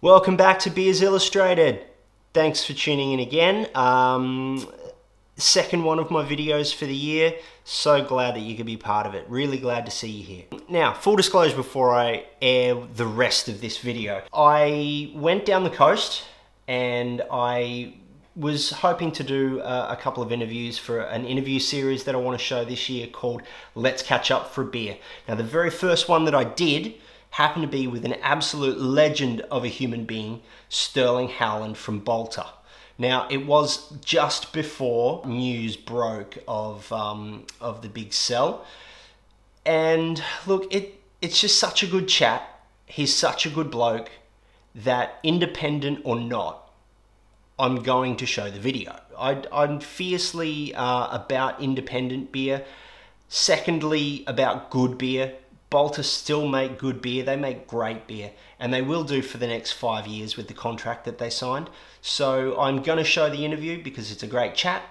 Welcome back to Beers Illustrated. Thanks for tuning in again. Um, second one of my videos for the year. So glad that you could be part of it. Really glad to see you here. Now, full disclosure before I air the rest of this video. I went down the coast and I was hoping to do a, a, couple of interviews for an interview series that I want to show this year called Let's Catch Up for a Beer. Now, the very first one that I did happened to be with an absolute legend of a human being, Stirling Howland from Balter. Now, it was just before news broke of, um, of the big sell. And look, it, it's just such a good chat. He's such a good bloke that independent or not, I'm going to show the video. I, am fiercely uh, about independent beer. Secondly, about good beer. Balter still make good beer. They make great beer, and they will do for the next five years with the contract that they signed. So I'm going to show the interview because it's a great chat.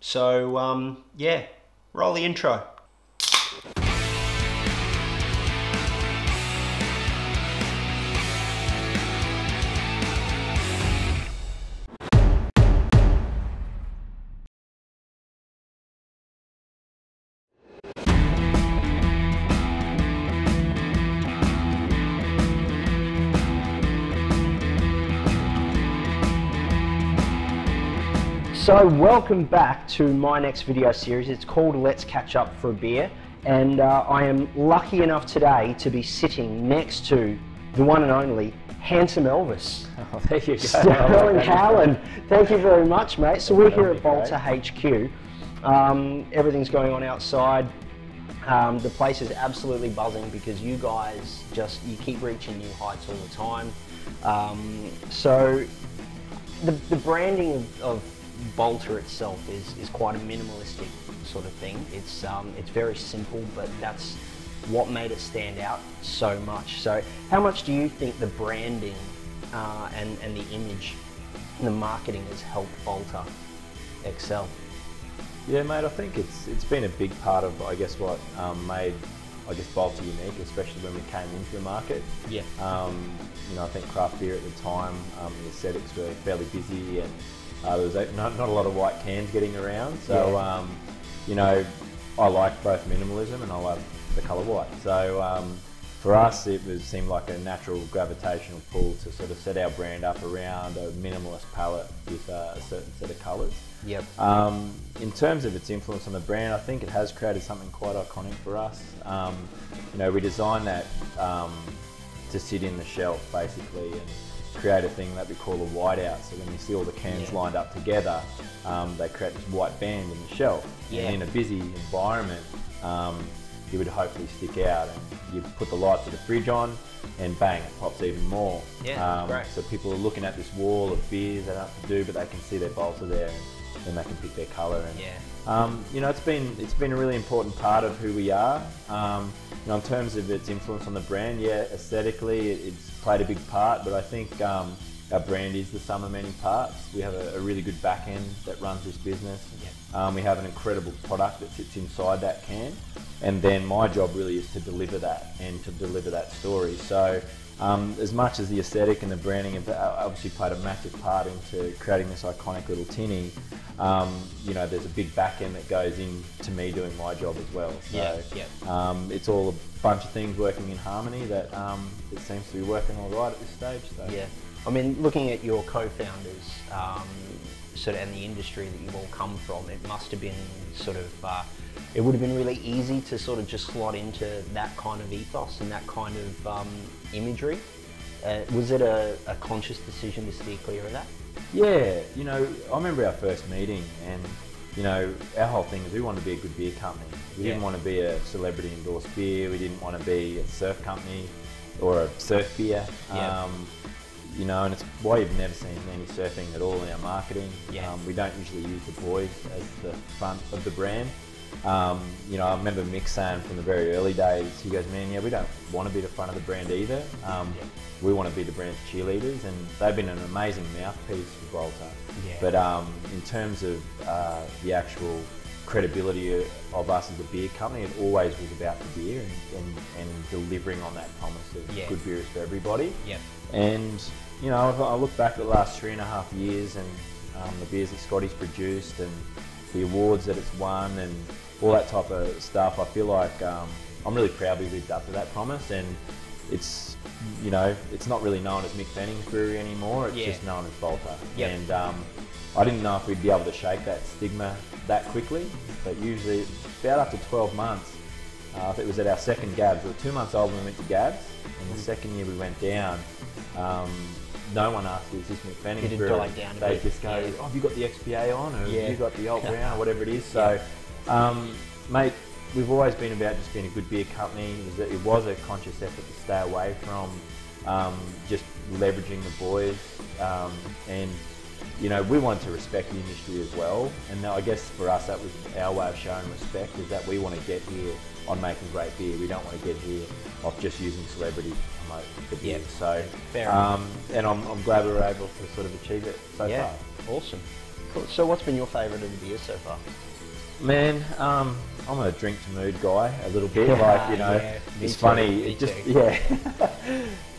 So um, yeah, roll the intro. So welcome back to my next video series. It's called Let's Catch Up for a Beer. And uh, I am lucky enough today to be sitting next to the one and only Handsome Elvis. Oh, there you go. Stirling Howland. Thank you very much, mate. So we're here at Balter HQ. Um, everything's going on outside. Um, the place is absolutely buzzing because you guys just, you keep reaching new heights all the time. Um, so the, the branding of, of Balter itself is, is quite a minimalistic sort of thing. It's, um, it's very simple, but that's what made it stand out so much. So how much do you think the branding uh, and, and the image and the marketing has helped Balter excel? Yeah, mate, I think it's it's been a big part of, I guess, what um, made, I guess, Balter unique, especially when we came into the market. Yeah. Um, you know, I think craft beer at the time, um, the aesthetics were fairly busy and uh, there was not, not, a lot of white cans getting around, so yeah. um, you know I like both minimalism and I love the colour white. So um, for us, it was seemed like a natural gravitational pull to sort of set our brand up around a minimalist palette with uh, a certain set of colours. Yep. Um, in terms of its influence on the brand, I think it has created something quite iconic for us. Um, you know, we designed that um, to sit in the shelf basically, and create a thing that we call a whiteout. So when you see all the cans yeah. lined up together, um, they create this white band in the shelf. Yeah. And in a busy environment, um, it would hopefully stick out. And you put the lights of the fridge on, and bang, it pops even more. Yeah, um, great. So people are looking at this wall of beers they don't have to do, but they can see their Balter there, and then they can pick their colour. And, yeah. Um, you know, it's been it's been a really important part of who we are. Um, you know, in terms of its influence on the brand, yeah, aesthetically, it, it's played a big part, but I think um, our brand is the sum of many parts. We have a, a really good back end that runs this business. Yeah. Um, we have an incredible product that sits inside that can, and then my job really is to deliver that and to deliver that story. So um, as much as the aesthetic and the branding have uh, obviously played a massive part into creating this iconic little tinny, um, you know, there's a big back end that goes into me doing my job as well. So yeah, yeah. Um, it's all a bunch of things working in harmony that um, it seems to be working all right at this stage. So. Yeah, I mean, looking at your co-founders, um, sort of, and the industry that you've all come from, it must have been sort of. Uh, it would have been really easy to sort of just slot into that kind of ethos and that kind of um, imagery. Uh, was it a, a, conscious decision to steer clear of that? Yeah, you know, I remember our first meeting and, you know, our whole thing is we wanted to be a good beer company. We yeah. didn't want to be a celebrity endorsed beer, we didn't want to be a surf company or a surf beer. Yeah. Um, you know, and it's why you've never seen any surfing at all in our marketing. Yeah. Um, we don't usually use the boys as the front of the brand. Um, you know, I remember Mick saying from the very early days, he goes, man, yeah, we don't want to be the front of the brand either. Um, yeah. We want to be the brand's cheerleaders, and they've been an amazing mouthpiece for Balter. Yeah. But um, in terms of uh, the actual credibility of us as a beer company, it always was about the beer and, and, and delivering on that promise of yeah. good beers for everybody. Yep. And you know, I look back at the last three and a half years and um, the beers that Scotty's produced and the awards that it's won and all that type of stuff. I feel like um, I'm really proud we lived up to that promise and it's, you know, it's not really known as Mick Fanning's brewery anymore. It's Yeah. just known as Balter. Yep. And um, I didn't know if we'd be able to shake that stigma that quickly, but usually about after 12 months, uh, if it was at our second Gabs, we were two months old when we went to Gabs, and Mm. the second year we went down, um, no one asked, is this Mick Fanning Did it brewery? die down They just go, Yeah. oh, have you got the XPA on, or Yeah. have you got the Alt Brown, or whatever it is. So, um, mate, we've always been about just being a good beer company. It was, a, it was a conscious effort to stay away from um, just leveraging the boys, um, and you know, we wanted to respect the industry as well. And I guess for us, that was our way of showing respect is that we want to get here on making great beer. We don't want to get here off just using celebrity to promote the beer. So, um, and I'm, I'm glad we were able to sort of achieve it so yeah, far. awesome. Cool. So, what's been your favourite of the beers so far? Man, um, I'm a drink to mood guy a little bit. like you know, Yeah, it's funny. me It just too. yeah,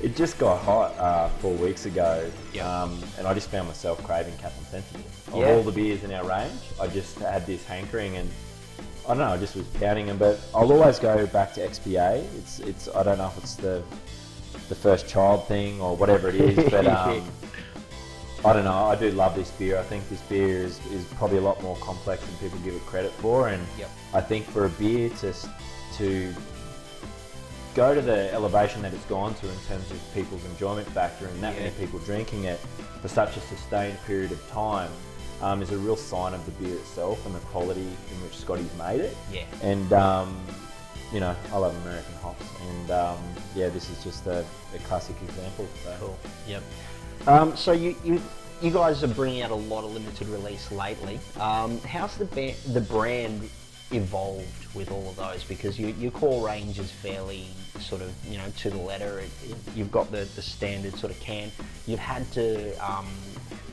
it just got hot uh, four weeks ago, um, and I just found myself craving Captain Sensible. Of Yeah. all the beers in our range, I just had this hankering, and I don't know, I just was pounding them. But I'll always go back to XPA. It's it's I don't know if it's the the first child thing or whatever it is, but um, I don't know. I do love this beer. I think this beer is, is probably a lot more complex than people give it credit for, and Yep. I think for a beer to to go to the elevation that it's gone to in terms of people's enjoyment factor and that Yeah. many people drinking it for such a sustained period of time um, is a real sign of the beer itself and the quality in which Scotty's made it. Yeah. And um, you know, I love American hops, and um, yeah, this is just a, a classic example. So. Cool. Yep. Um, so you, you you guys are bringing out a lot of limited release lately. Um, how's the ba- the brand evolved with all of those? Because you, your core range is fairly sort of you know to the letter. It, it- you've got the, the standard sort of can. You've had to um,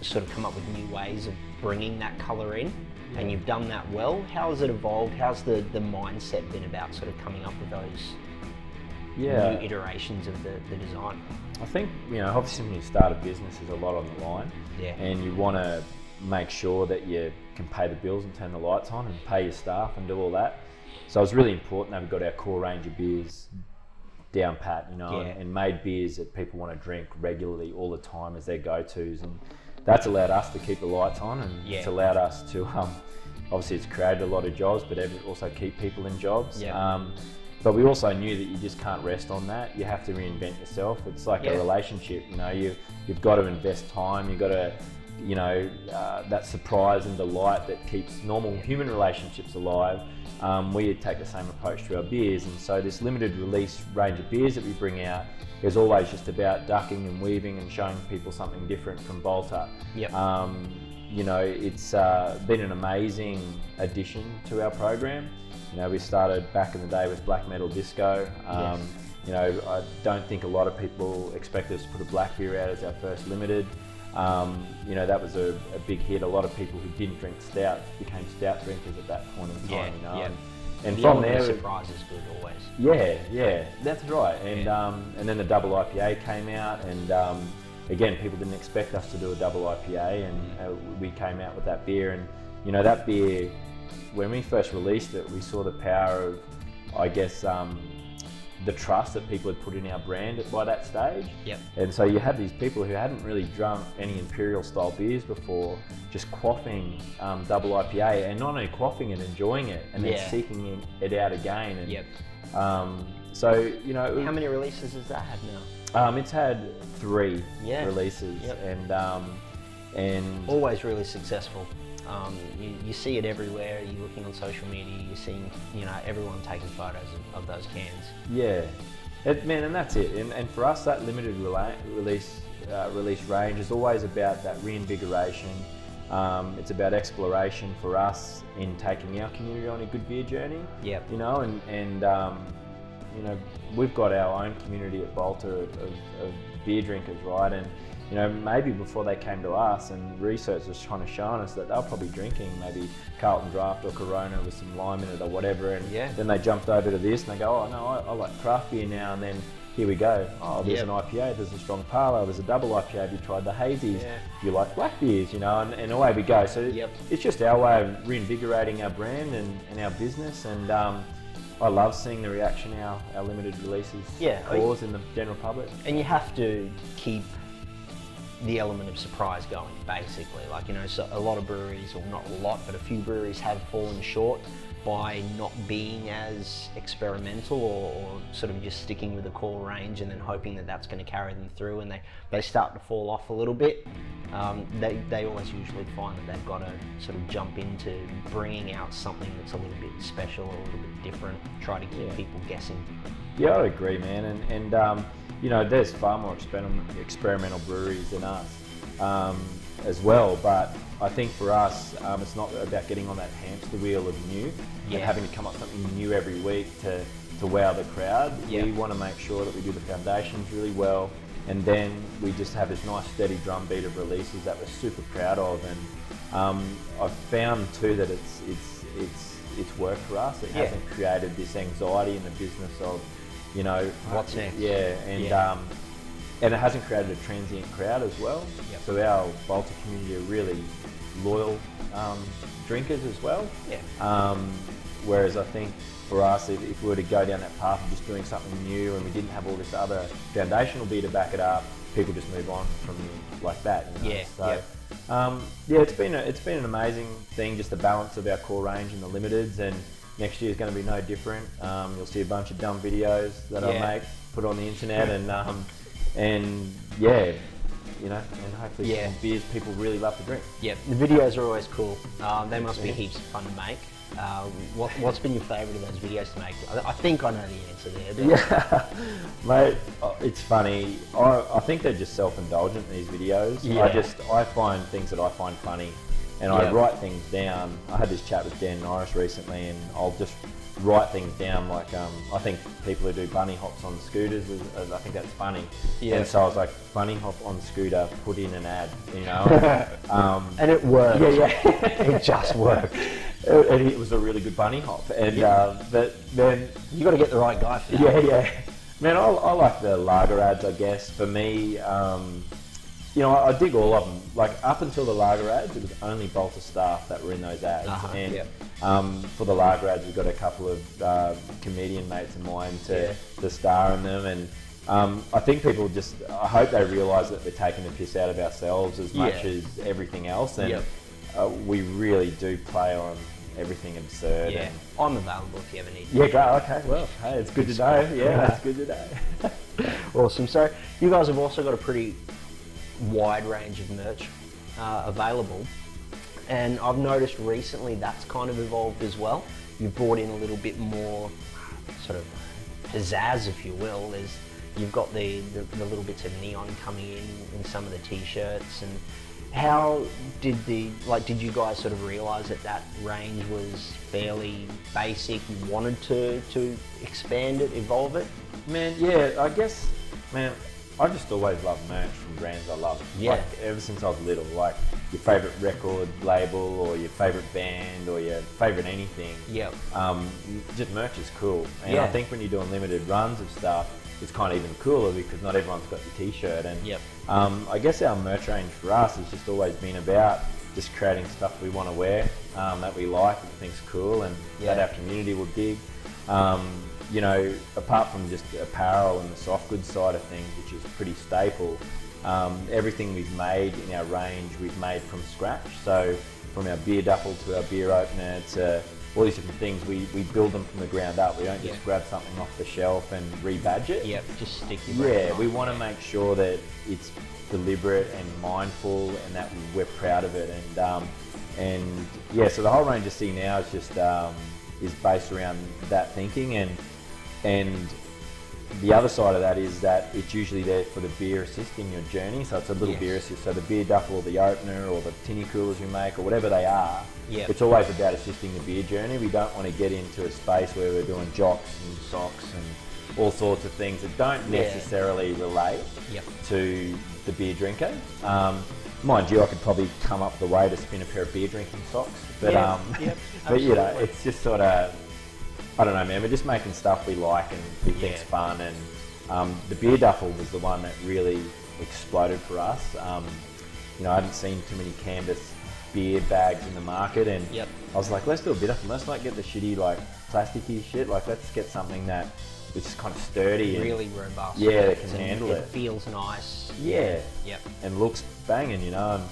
sort of come up with new ways of bringing that colour in. And you've done that well. How has it evolved? How's the, the mindset been about sort of coming up with those Yeah. new iterations of the, the design? I think you know, obviously, when you start a business, there's a lot on the line, Yeah. and you want to make sure that you can pay the bills and turn the lights on and pay your staff and do all that. So it's really important that we've got our core range of beers down pat, you know, Yeah. and, and made beers that people want to drink regularly all the time as their go-tos, and that's allowed us to keep the lights on, and Yeah. it's allowed us to um, obviously it's created a lot of jobs, but also keep people in jobs. Yeah. Um, but we also knew that you just can't rest on that. You have to reinvent yourself. It's like Yeah. a relationship. You know, you you've got to invest time. You've got to, you know, uh, that surprise and delight that keeps normal human relationships alive. Um, we take the same approach to our beers, and so this limited release range of beers that we bring out is always just about ducking and weaving and showing people something different from Balter. Yep. Um, you know, it's uh, been an amazing addition to our program. You know, we started back in the day with black metal disco. Um, Yes. You know, I don't think a lot of people expect us to put a black beer out as our first limited. Um, you know, that was a, a big hit. A lot of people who didn't drink stout became stout drinkers at that point in Yeah, time. you know, yeah. and, and The from there, surprise is good always. yeah, yeah, that's right. And Yeah. um, and then the double IPA came out, and um, again, people didn't expect us to do a double IPA, and uh, we came out with that beer. And you know, that beer, when we first released it, we saw the power of, I guess, um, the trust that people had put in our brand by that stage. Yep. And so you have these people who hadn't really drunk any imperial style beers before, just quaffing um, double IPA, and not only quaffing it, enjoying it, and then Yeah. seeking it out again. And, Yep. um, so you know, How many releases has that had now? um, it's had three Yeah. releases, Yep. and um, and Always really successful. Um, you, you see it everywhere. You're looking on social media. You're seeing, you know, everyone taking photos of, of those cans. yeah, it, man, and that's it. And, and for us, that limited rela- release uh, release range is always about that reinvigoration. Um, it's about exploration for us in taking our community on a good beer journey. Yep. you know, and and um, you know, we've got our own community at Balter of, of beer drinkers, right? And you know, maybe before they came to us, and research was trying to show us that they're probably drinking maybe Carlton Draft or Corona with some lime in it or whatever, and Yeah. then they jumped over to this and they go, oh no, I, I like craft beer now, and then here we go. Oh, there's Yep. an IPA, there's a strong pale, there's a double IPA. Have you tried the hazies? Yeah. Do you like black beers? You know, and, and away we go. So Yep. it's just our way of reinvigorating our brand and, and our business. And um, I love seeing the reaction our, our limited releases Yeah, cause in the general public. and you have to keep the element of surprise going basically. Like you know so a lot of breweries or not a lot but a few breweries have fallen short by not being as experimental or, or sort of just sticking with the core range and then hoping that that's going to carry them through and they, they start to fall off a little bit um, they, they always usually find that they've got to sort of jump into bringing out something that's a little bit special or a little bit different try to keep Yeah. people guessing Yeah, I agree, man. And, and um, you know, there's far more experimental, experimental breweries than us um, as well. But I think for us, um, it's not about getting on that hamster wheel of new Yeah. and having to come up with something new every week to, to wow the crowd. Yeah. We want to make sure that we do the foundations really well. And then we just have this nice steady drumbeat of releases that we're super proud of. And um, I've found too that it's, it's, it's, it's worked for us. It Yeah. hasn't created this anxiety in the business of, you know, What's next? Yeah, and Yeah. Um, and it hasn't created a transient crowd as well. Yep. So our Baltic community are really loyal um, drinkers as well. Yeah. Um, whereas I think for us, if, if we were to go down that path of just doing something new and we didn't have all this other foundational beer to back it up, people just move on from you like that. You know? Yeah, So, um, yeah, it's been a, it's been an amazing thing, just the balance of our core range and the limiteds, and next year is going to be no different. Um, you'll see a bunch of dumb videos that Yeah. I make, put on the internet, and um, and yeah, you know, and hopefully Yeah. some beers people really love to drink. Yep, the videos are always cool. Um, they must be heaps of fun to make. Uh, what, what's been your favourite of those videos to make? I, I think I know the answer there. Yeah, mate, uh, it's funny. I, I think they're just self-indulgent these videos. Yeah. I just I find things that I find funny, and Yeah. I write things down. I had this chat with Dan Norris recently, and I'll just write things down. Like um, I think people who do bunny hops on scooters, is, is- I think that's funny. Yeah. And so I was like, bunny hop on scooter, put in an ad, you know. um, And it worked. Yeah, yeah. it just worked. and it was a really good bunny hop, and Yeah. um, but then You got to get the right guy for that. yeah, yeah. Man, I, I like the lager ads, I guess. For me, um, you know, I, I dig all of them. Like up until the lager ads, it was only Balter staff that were in those ads. Uh-huh, and yep. um, for the lager ads, we've got a couple of uh, comedian mates of mine to, Yeah. to star in them. And um, I think people just, I hope they realise that we're taking the piss out of ourselves as much as everything else. And Yep. uh, we really do play on everything absurd. Yeah, And, I'm available if you ever need. me. yeah, great. Okay, well, hey, it's good to know. Yeah, it's good to know. Awesome. So you guys have also got a pretty wide range of merch uh, available, and I've noticed recently that's kind of evolved as well. You've brought in a little bit more sort of pizzazz, if you will. There's you've got the, the, the little bits of neon coming in in some of the t-shirts and how did the like did you guys sort of realize that that range was fairly basic you wanted to to expand it evolve it Man, yeah, I guess, man, I just always loved merch from brands I love. Yeah. Like, ever since I was little, like your favourite record label or your favourite band or your favourite anything. Yep. Um, just merch is cool. And Yeah. I think when you're doing limited runs of stuff, it's kind of even cooler because not everyone's got the t-shirt. And Yep. um, I guess our merch range for us has just always been about just creating stuff we want to wear, um, that we like, that we think's cool, and Yeah. that our community will dig. Um, you know, apart from just apparel and the soft goods side of things, which is pretty staple, um, everything we've made in our range, we've made from scratch. So from our beer duffel to our beer opener to all these different things, we, we build them from the ground up. We don't just Yeah. grab something off the shelf and rebadge it. Yep, just stick your Yeah, we want to make sure that it's deliberate and mindful, and that we're proud of it. And um, and yeah, so the whole range you see now is just um, is based around that thinking, and and the other side of that is that it's usually there for the beer assisting your journey. So it's a little Yes. beer assist. So the beer duffel, or the opener, or the tinny coolers we make, or whatever they are. Yep. It's always about assisting the beer journey. We don't want to get into a space where we're doing jocks and socks and all sorts of things that don't Yeah. necessarily relate Yep. to the beer drinker. Um, mind you, I could probably come up the way to spin a pair of beer drinking socks, but Yeah, um, yep, but you know, it's just sort of I don't know, man. We're just making stuff we like and we think's Yeah. fun, and Um, the beer duffel was the one that really exploded for us. Um, you know, I hadn't seen too many canvas beer bags in the market, and Yep. I was like, let's do a beer duffel. Let's not get the shitty like plasticky shit. Like, let's get something that is kind of sturdy and Really robust. Yeah, that can And handle it. feels nice. yeah, Yep. and looks banging, you know. And,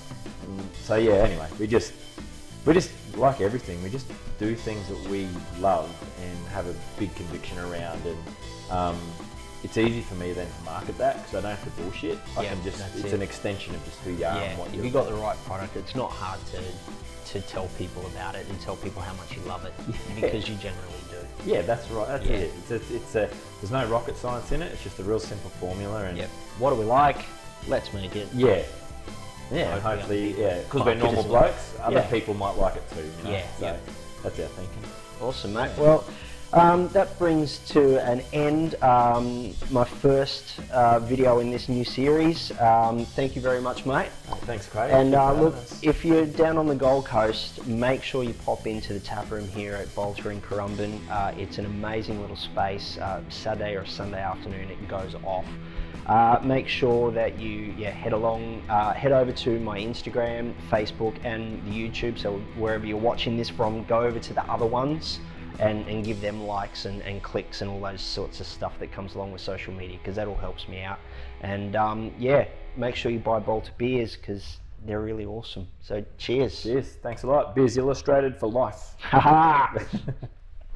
and so yeah, anyway, we just we just like everything. We just do things that we love and have a big conviction around, and um, it's easy for me then to market that because I don't have to bullshit. I Yeah, can just it's it. an extension of just who you are Yeah, and what if you got the right product, it's not hard to to tell people about it and tell people how much you love it because you generally do. Yeah, that's right. That's Yeah. it. It's, it's, it's a there's no rocket science in it. It's just a real simple formula, and Yep. What do we like? Let's make it. yeah, yeah. Hopefully Hopefully, yeah, because we're normal as well. blokes. Other Yeah. people might like it too. You know? Yeah, So yep. that's our thinking. Awesome, mate. Well, um, that brings to an end um, my first uh, video in this new series. Um, thank you very much, mate. Thanks, Craig. And uh, look, us. if you're down on the Gold Coast, make sure you pop into the tap room here at Balter in Currumbin. Uh, it's an amazing little space. Uh, Saturday or Sunday afternoon, it goes off. Uh, make sure that you yeah, head along, uh, head over to my Instagram, Facebook, and the YouTube. So wherever you're watching this from, go over to the other ones and, and give them likes and, and clicks and all those sorts of stuff that comes along with social media because that all helps me out. And um, yeah, make sure you buy Balter beers because they're really awesome. So cheers. Cheers. Thanks a lot. Beers Illustrated for life. Ha ha!